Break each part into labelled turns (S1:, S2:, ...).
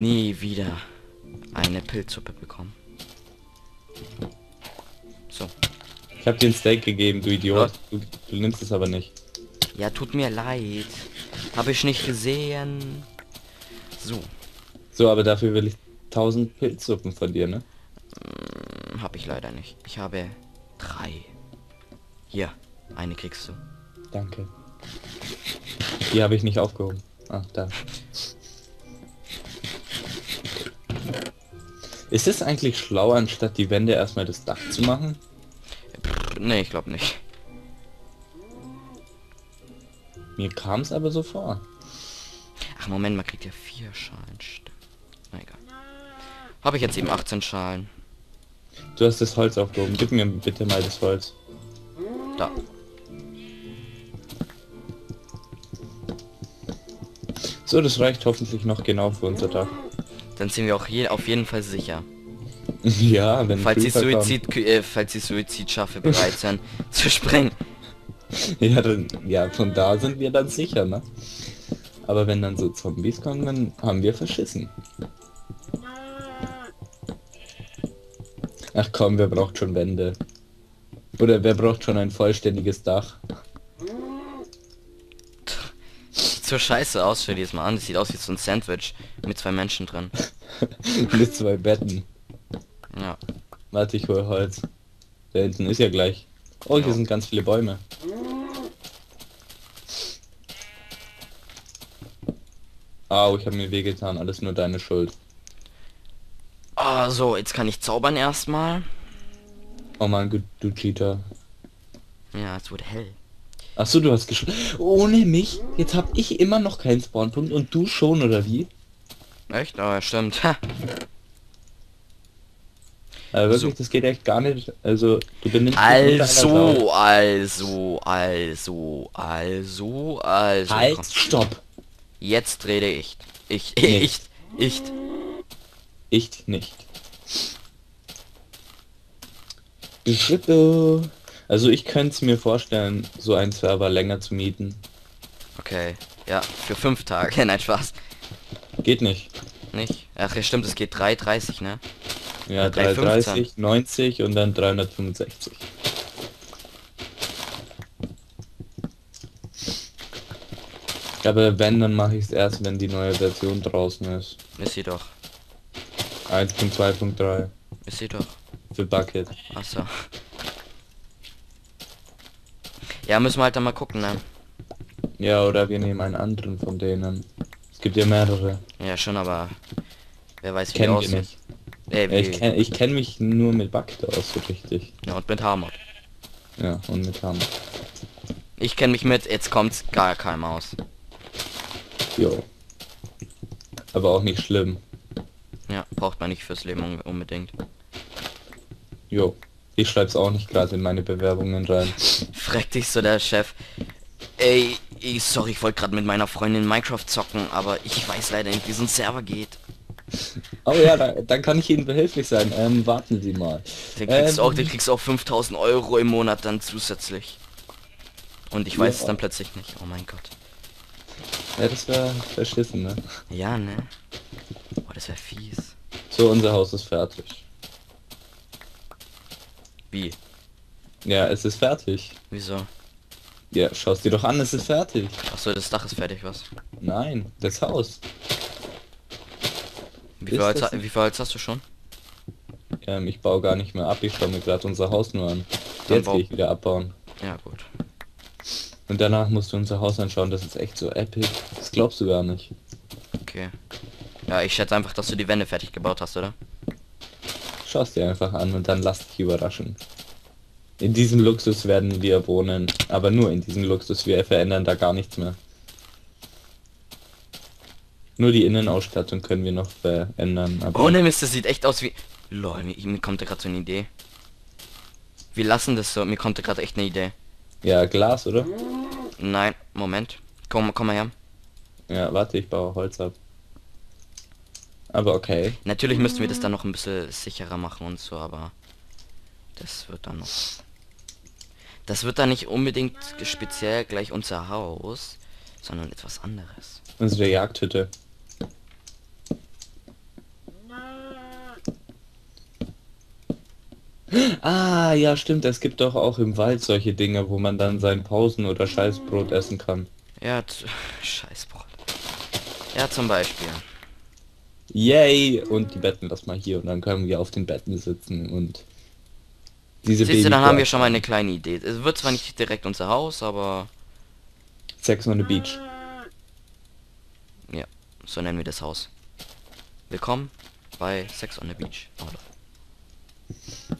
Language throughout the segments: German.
S1: nie wieder eine Pilzsuppe bekommen. So.
S2: Ich habe dir ein Steak gegeben, du Idiot. Du, du nimmst es aber nicht.
S1: Ja, tut mir leid. Habe ich nicht gesehen. So,
S2: So, aber dafür will ich 1000 Pilzsuppen von dir, ne?
S1: habe ich leider nicht. Ich habe drei. Hier, eine kriegst du.
S2: Danke. Die habe ich nicht aufgehoben. Ach, da. Ist es eigentlich schlauer, anstatt die Wände erstmal das Dach zu machen?
S1: Nee, ich glaube nicht.
S2: Mir kam es aber so vor.
S1: Ach, Moment, man kriegt ja vier Schalen. Na egal. Habe ich jetzt eben 18 Schalen.
S2: Du hast das Holz aufgehoben. Gib mir bitte mal das Holz.
S1: Da.
S2: So, das reicht hoffentlich noch genau für unser Dach.
S1: Dann sind wir auch je auf jeden Fall sicher.
S2: ja, wenn
S1: Falls die. Suizid, äh, falls die Suizidschaffe bereit sind, zu sprengen.
S2: Ja, dann, ja, von da sind wir dann sicher, ne? Aber wenn dann so Zombies kommen, dann haben wir verschissen. Ach komm, wer braucht schon Wände? Oder wer braucht schon ein vollständiges Dach?
S1: Sieht so scheiße aus, für dieses Mal an. Das sieht aus wie so ein Sandwich mit zwei Menschen drin.
S2: Mit zwei Betten.
S1: Ja.
S2: Warte, ich hol Holz. Da hinten ist ja gleich. Oh, hier
S1: Ja.
S2: sind ganz viele Bäume. Au, ich habe mir wehgetan. Alles nur deine Schuld.
S1: Ah, so, jetzt kann ich zaubern erstmal.
S2: Oh mein Gott, du Cheater.
S1: Ja, es wurde hell.
S2: Ach so, du hast geschlafen. Ohne mich? Jetzt hab ich immer noch keinen Spawnpunkt und du schon, oder wie?
S1: Echt? Aber stimmt. Ha.
S2: Aber wirklich,
S1: So.
S2: das geht echt gar nicht. Also, du benimmst.
S1: Also, also, also, also, also.
S2: Halt,
S1: komm.
S2: stopp.
S1: Jetzt rede ich. Ich, ich, ich.
S2: Ich nicht. Schritte. Also ich könnte es mir vorstellen, so einen Server länger zu mieten.
S1: Okay. Ja, für fünf Tage. Nein, Spaß.
S2: Geht nicht.
S1: Nicht? Ach ja, stimmt, es geht 3,30, ne?
S2: Ja,
S1: Ja, 3,15.
S2: 330, 90 und dann 365. Aber wenn, dann mache ich es erst, wenn die neue Version draußen ist.
S1: Ist sie doch.
S2: 1.2.3
S1: Ist sie doch.
S2: für Bucket.
S1: Achso. Ja, müssen wir halt dann mal gucken, ne?
S2: Ja, oder wir nehmen einen anderen von denen. Es gibt ja mehrere.
S1: Ja, schon, aber wer weiß, wie
S2: Kennen wir Ja,
S1: wie,
S2: ich kenne ich kenn mich nur mit Bucket aus, so richtig.
S1: ja, und mit Harmut.
S2: Ja, und mit Hammer.
S1: Ich kenne mich mit, jetzt kommt's gar keinem aus.
S2: Jo. Aber auch nicht schlimm.
S1: Ja, braucht man nicht fürs Leben un unbedingt.
S2: Jo. Ich schreib's auch nicht gerade in meine Bewerbungen rein.
S1: Fragt dich so der Chef. Ey, ey, sorry, ich wollte gerade mit meiner Freundin Minecraft zocken, aber ich weiß leider nicht, wie so ein Server geht.
S2: Oh ja, da, dann kann ich Ihnen behilflich sein. Ähm, warten Sie mal.
S1: Den kriegst auch,
S2: Ähm,
S1: den kriegst du auch 5000 Euro im Monat dann zusätzlich. Und ich weiß
S2: Ja.
S1: es dann plötzlich nicht. Oh mein Gott.
S2: Ja, das wäre verschissen, ne?
S1: Ja, ne? Oh, das wäre fies.
S2: So, unser Haus ist fertig.
S1: Wie?
S2: Ja, es ist fertig.
S1: Wieso?
S2: Ja, schau's dir doch an, es ist fertig.
S1: Achso, das Dach ist fertig, was?
S2: Nein, das Haus.
S1: Wie viel, Holz, wie viel Holz hast du schon?
S2: Ähm, ich baue gar nicht mehr ab, ich schaue mir gerade unser Haus nur an.
S1: Dann
S2: Jetzt
S1: bau-
S2: gehe ich wieder abbauen.
S1: Ja, gut.
S2: Und danach musst du unser Haus anschauen, das ist echt so epic. Das glaubst du gar nicht.
S1: Okay. Ja, ich schätze einfach, dass du die Wände fertig gebaut hast, oder?
S2: Schau's dir einfach an und dann lass dich überraschen. In diesem Luxus werden wir wohnen, aber nur in diesem Luxus, wir verändern da gar nichts mehr. Nur die Innenausstattung können wir noch verändern, aber
S1: Ohne Mist, das sieht echt aus wie... Lol, mir, mir kommt da gerade so eine Idee. Wir lassen das so, mir kommt da gerade echt eine Idee.
S2: ja, Glas, oder?
S1: Nein, Moment. Komm, komm mal her.
S2: Ja, warte, ich baue Holz ab. Aber okay.
S1: Natürlich müssten wir das dann noch ein bisschen sicherer machen und so, aber das wird dann noch. Das wird dann nicht unbedingt speziell gleich unser Haus, sondern etwas anderes.
S2: Unsere also Jagdhütte. Ah, ja, stimmt. Es gibt doch auch im Wald solche Dinge, wo man dann sein Pausen- oder Scheißbrot essen kann.
S1: Ja, Scheißbrot. Ja, zum Beispiel.
S2: Yay! Und die Betten lass mal hier und dann können wir auf den Betten sitzen und diese
S1: Siehst du, dann haben wir schon mal eine kleine Idee. Es wird zwar nicht direkt unser Haus, aber
S2: Sex on the Beach.
S1: so nennen wir das Haus. Willkommen bei Sex on the Beach. Oh,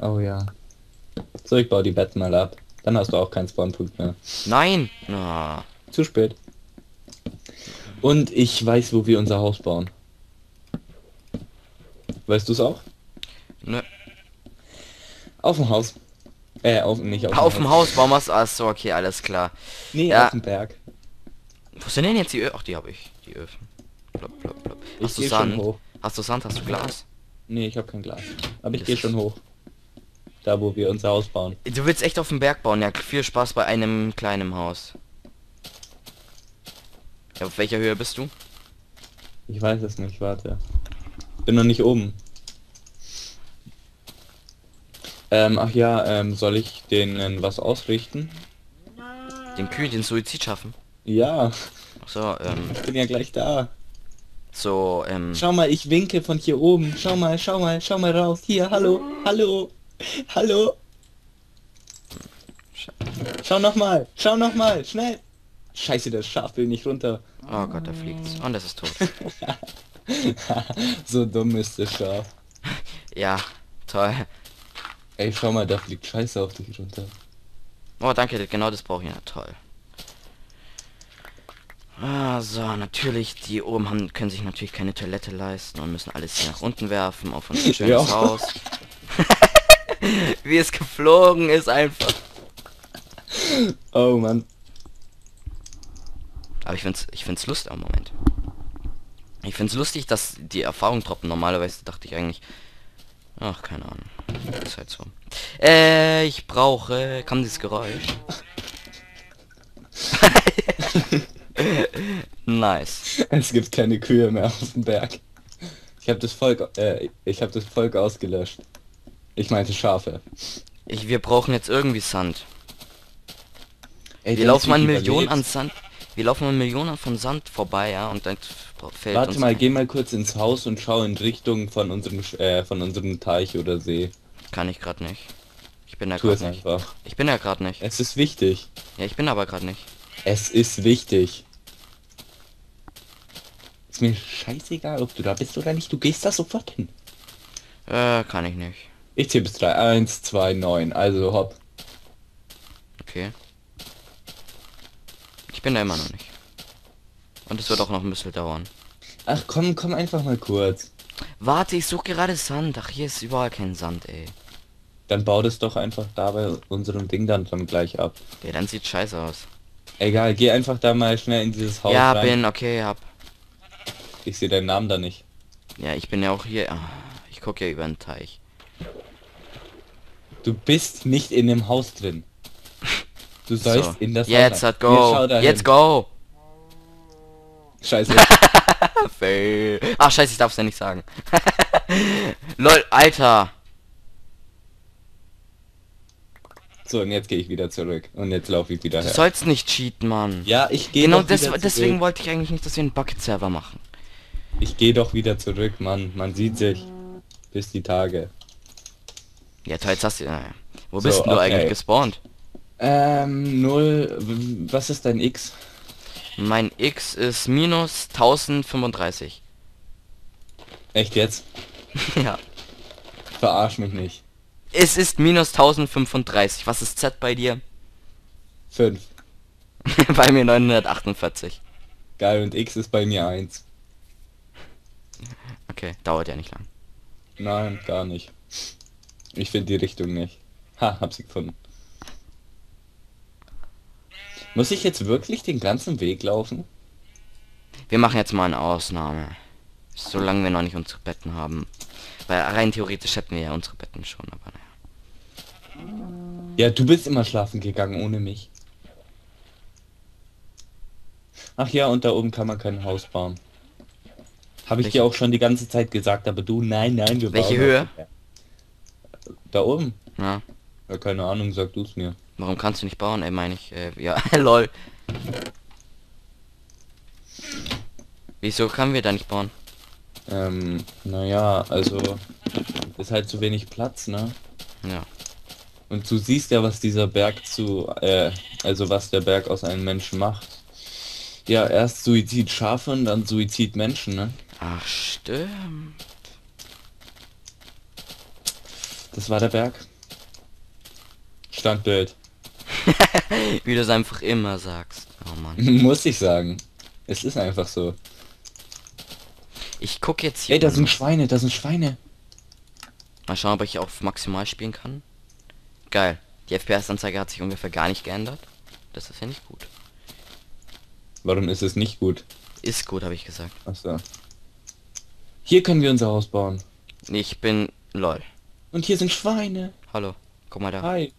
S2: Oh ja. So, ich baue die Betten mal ab. Dann hast du auch keinen Spawnpunkt mehr.
S1: Nein! Na,
S2: Zu spät. Und ich weiß, wo wir unser Haus bauen. Weißt du es auch?
S1: nö.
S2: Auf dem Haus. Äh, auf, nicht auf,
S1: Auf dem Haus bauen wir's. Achso, okay, alles klar.
S2: Nee,
S1: Ja.
S2: auf dem Berg.
S1: Wo sind denn jetzt die Öfen? Ach, die habe ich. Die Öfen. Blop, blop.
S2: Ich
S1: Hast du
S2: gehe schon
S1: Sand? Hast du Sand? Hast du Glas?
S2: Nee, ich habe kein Glas. Aber ich gehe schon hoch. Da, wo wir unser Haus bauen.
S1: Du willst echt auf dem Berg bauen? Ja, viel Spaß bei einem kleinen Haus. Ja, auf welcher Höhe bist du?
S2: Ich weiß es nicht, warte. Bin noch nicht oben. Ähm, ach ja, ähm, soll ich denen was ausrichten?
S1: Den Kühen den Suizid schaffen?
S2: Ja,
S1: Ach so, ähm,
S2: ich bin ja gleich da.
S1: so, ähm,
S2: Schau mal, ich winke von hier oben. Schau mal, schau mal, schau mal raus. Hier, hallo, hallo, hallo. Schau noch mal, schau noch mal, schnell. Scheiße, das Schaf will nicht runter.
S1: oh Gott, da fliegt's. Und es ist tot.
S2: so dumm ist das Schaf.
S1: Ja, toll.
S2: Ey, schau mal, da fliegt Scheiße auf dich runter.
S1: Oh, danke, genau das brauche ich ja. Toll. Ah, so, natürlich, die oben haben, können sich natürlich keine Toilette leisten und müssen alles hier nach unten werfen auf unser schönes
S2: Ja.
S1: Haus. Wie es geflogen ist einfach.
S2: Oh Mann.
S1: Aber ich find's, ich find's lustig am Moment. Ich find's lustig, dass die Erfahrung droppen. Normalerweise dachte ich eigentlich, ach, keine Ahnung. Ist halt so. Äh, ich brauche, kam dieses Geräusch? nice.
S2: Es gibt keine Kühe mehr auf dem Berg. Ich habe das Volk, äh, ich habe das Volk ausgelöscht. Ich meinte Schafe.
S1: Ich, wir brauchen jetzt irgendwie Sand.
S2: Ey,
S1: Wir laufen an Millionen an. Sand. Wir laufen an Millionen von Sand vorbei, ja, und dann fällt
S2: Warte mal, geh mal kurz ins Haus und schau in Richtung von unserem, äh, von unserem Teich oder See.
S1: Kann ich gerade nicht. Ich bin da gerade nicht.
S2: einfach.
S1: Ich bin da gerade nicht.
S2: Es ist wichtig.
S1: Ja, ich bin aber gerade nicht.
S2: Es ist wichtig. Ist mir scheißegal, ob du da bist oder nicht. Du gehst da sofort hin.
S1: Äh, kann ich nicht.
S2: Ich zähle bis drei. Eins, zwei, neun. Also hopp.
S1: Okay. Ich bin da immer noch nicht. Und es wird auch noch ein bisschen dauern.
S2: Ach komm, komm einfach mal kurz.
S1: Warte, ich suche gerade Sand. Ach, hier ist überall kein Sand, ey.
S2: Dann bau das doch einfach da bei unserem Ding dann, dann gleich ab.
S1: Ja, dann sieht scheiße aus.
S2: Egal, geh einfach da mal schnell in dieses Haus
S1: ja,
S2: rein.
S1: bin, okay, hab.
S2: Ich sehe deinen Namen da nicht.
S1: Ja, ich bin ja auch hier. Ah, Ich gucke ja über den Teich.
S2: Du bist nicht in dem Haus drin. Du sollst
S1: So.
S2: in das
S1: Jetzt
S2: Haus
S1: hat go. Jetzt go.
S2: Scheiße.
S1: Fail. Ach, scheiße, ich darf's ja nicht sagen. Lol, Alter.
S2: So, und jetzt gehe ich wieder zurück. Und jetzt laufe ich wieder
S1: Du
S2: her.
S1: sollst nicht cheaten, Mann.
S2: Ja, ich gehe
S1: Genau des, deswegen wollte ich eigentlich nicht, dass wir einen Bucket-Server machen.
S2: Ich gehe doch wieder zurück, Mann. Man sieht sich. Bis die Tage.
S1: Ja, toll, jetzt hast du... Äh, wo
S2: So,
S1: bist denn du
S2: okay.
S1: eigentlich gespawnt?
S2: Ähm, null. Was ist dein X?
S1: Mein X ist minus 1035.
S2: Echt jetzt?
S1: ja.
S2: Verarsch mich nicht.
S1: Es ist minus 1035. Was ist Z bei dir?
S2: Fünf.
S1: bei mir 948.
S2: Geil, und X ist bei mir eins.
S1: Okay, dauert ja nicht lang.
S2: Nein, gar nicht. Ich finde die Richtung nicht. Ha, hab sie gefunden. Muss ich jetzt wirklich den ganzen Weg laufen?
S1: Wir machen jetzt mal eine Ausnahme. Solange wir noch nicht unsere Betten haben. Weil rein theoretisch hätten wir ja unsere Betten schon, aber naja.
S2: Ja, du bist immer schlafen gegangen ohne mich. Ach ja, und da oben kann man kein Haus bauen. Habe ich
S1: Welche-
S2: dir auch schon die ganze Zeit gesagt, aber du, nein, nein, wir
S1: Welche
S2: bauen
S1: Höhe?
S2: auf- Da oben.
S1: Ja.
S2: Ja, keine Ahnung, sag du's mir.
S1: Warum kannst du nicht bauen? Ey, meine ich. Äh, ja, lol. Wieso können wir da nicht bauen?
S2: Ähm, naja, also ist halt zu wenig Platz, ne?
S1: Ja.
S2: Und du siehst ja, was dieser Berg zu, äh, also was der Berg aus einem Menschen macht. Ja, erst Suizid Schafe und dann Suizid Menschen, ne?
S1: Ach, stimmt.
S2: Das war der Berg. Standbild.
S1: Wie du es einfach immer sagst. Oh Mann.
S2: Muss ich sagen. Es ist einfach so.
S1: Ich gucke jetzt hier.
S2: Ey, da sind. Schweine, da sind Schweine.
S1: Mal schauen, ob ich auf maximal spielen kann. Geil. Die FPS-Anzeige hat sich ungefähr gar nicht geändert. Das ist ja nicht gut.
S2: Warum ist es nicht gut?
S1: Ist gut, habe ich gesagt.
S2: Achso. Hier können wir unser Haus bauen.
S1: Ich bin lol.
S2: Und hier sind Schweine.
S1: Hallo. Guck mal da.
S2: Hi.